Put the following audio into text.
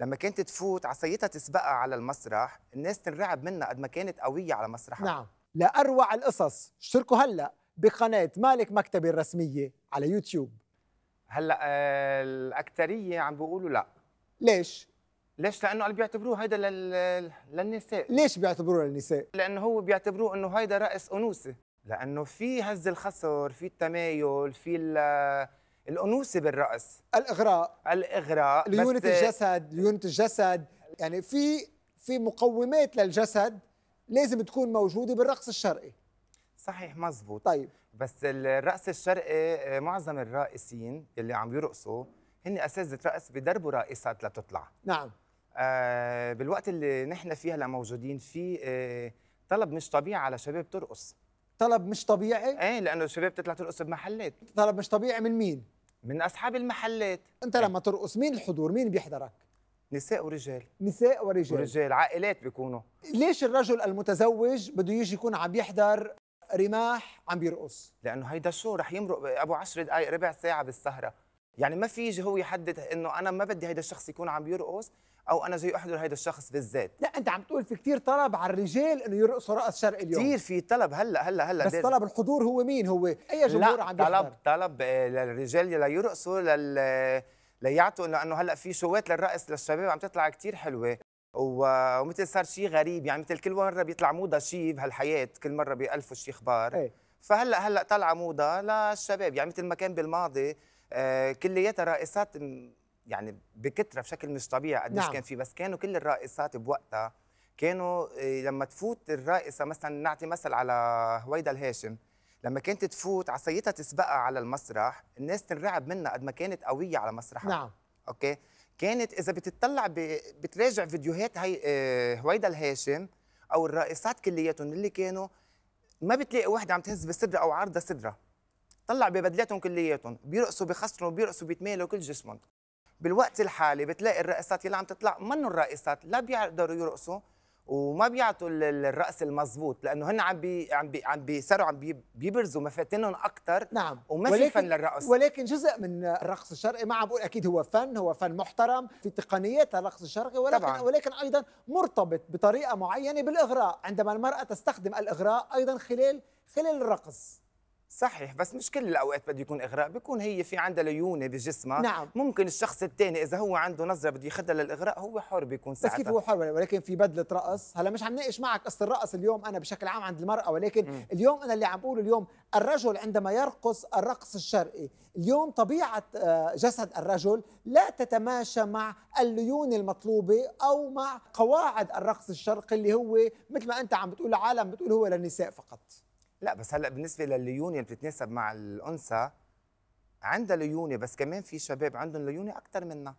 لما كانت تفوت عصايتها تسبقها على المسرح الناس تنرعب منها قد ما كانت قوية على مسرحها. نعم. لأروع القصص اشتركوا هلأ بقناة مالك مكتبي الرسمية على يوتيوب. هلأ آه، الأكثرية عم بيقولوا لأ. ليش؟ ليش؟ لأنه اللي بيعتبروه هيدا لل... للنساء. ليش بيعتبروه للنساء؟ لأنه هو بيعتبروه إنه هيدا رقص أنوثة. لأنه في هز الخصر في التمايل في ال- الأنوثة بالرقص الإغراء. الإغراء ليونه الجسد ليونه الجسد. يعني في في مقومات للجسد لازم تكون موجودة بالرقص الشرقي. صحيح مزبوط. طيب. بس الرقص الشرقي آه، معظم الرائسين اللي عم يرقصوا هن اساتذه رقص بدربوا راقصات لتطلع. نعم. آه، بالوقت اللي نحن فيه هلا موجودين فيه آه، طلب مش طبيعي على شباب ترقص. طلب مش طبيعي؟ إيه لأنه الشباب تطلع ترقص بمحلات. طلب مش طبيعي من مين؟ من أصحاب المحلات. أنت لما ترقص مين الحضور؟ مين بيحضرك؟ نساء ورجال. نساء ورجال. ورجال عائلات بيكونوا. ليش الرجل المتزوج بده يجي يكون عم يحضر رماح عم بيرقص؟ لأنه هيدا شو رح يمرق أبو 10 دقائق ربع ساعة بالسهرة. يعني ما في هو يحدد إنه أنا ما بدي هيدا الشخص يكون عم بيرقص أو أنا جاي أحضر هيدا الشخص بالذات. لا أنت عم تقول في كتير طلب على الرجال إنه يرقصوا رقص شرقي اليوم. كثير في طلب. هلأ هلأ هلأ بس دير- طلب الحضور هو مين هو؟ أي جمهور عم طلب يحضر؟ طلب آه، للرجال ليرقصوا لل ليعطوا لأنه هلأ في شوات للرقص للشباب عم تطلع كتير حلوة. و- ومثل صار شيء غريب يعني مثل كل مرة بيطلع موضة شيء بهالحياة كل مرة بيألفوا شيء أخبار إيه. فهلأ هلأ طالعه موضة للشباب. يعني مثل ما كان بالماضي كلياتها راقصات م- يعني بكثره بشكل مش طبيعي قديش نعم. كان في بس كانوا كل الراقصات بوقتها كانوا آه لما تفوت الراقصه مثلا نعطي مثل على هويدا الهاشم لما كانت تفوت عصايتها تسبقها على المسرح الناس تنرعب منها قد ما كانت قوية على مسرحها نعم أوكي كانت إذا بتطلع. بتراجع فيديوهات هي آه، هويدا الهاشم أو الراقصات كلياتهم اللي كانوا ما بتلاقي وحده عم تهز بصدرها أو عارضة صدرها طلع ببدلاتهم كلياتهم بيرقصوا بخصروا بيرقصوا بيتميلوا كل جسمهم. بالوقت الحالي بتلاقي الرقصات اللي عم تطلع منهم الراقصات لا بيقدروا يرقصوا وما بيعطوا ال- ال- الرقص المزبوط لأنه هن عم بي عم بي عم بيصيروا عم بي بيبرزوا مفاتنهم أكثر نعم. وما في فن للرقص. ولكن جزء من الرقص الشرقي ما عم بقول أكيد هو فن هو فن محترم في تقنيات الرقص الشرقي ولكن طبعاً. ولكن أيضا مرتبط بطريقة معينة بالإغراء. عندما المرأة تستخدم الإغراء أيضا خلال خلال الرقص. صحيح بس مش كل الأوقات بده يكون إغراء بيكون هي في عندها ليونة بجسمها. نعم. ممكن الشخص الثاني إذا هو عنده نظرة بده ياخذها للإغراء هو حر بيكون بس ساعتها. كيف هو حر؟ ولكن في بدلة رقص. هلأ مش عم ناقش معك قصة الرقص اليوم أنا بشكل عام عند المرأة ولكن مم. اليوم أنا اللي عم بقوله اليوم الرجل عندما يرقص الرقص الشرقي اليوم طبيعة آه، جسد الرجل لا تتماشى مع الليونة المطلوبة أو مع قواعد الرقص الشرقي اللي هو مثل ما أنت عم بتقول العالم بتقول هو للنساء فقط. لا بس هلأ بالنسبة لليونه اللي بتتناسب مع الأنثى. عندها ليونة بس كمان في شباب عندهم ليونة أكثر منها.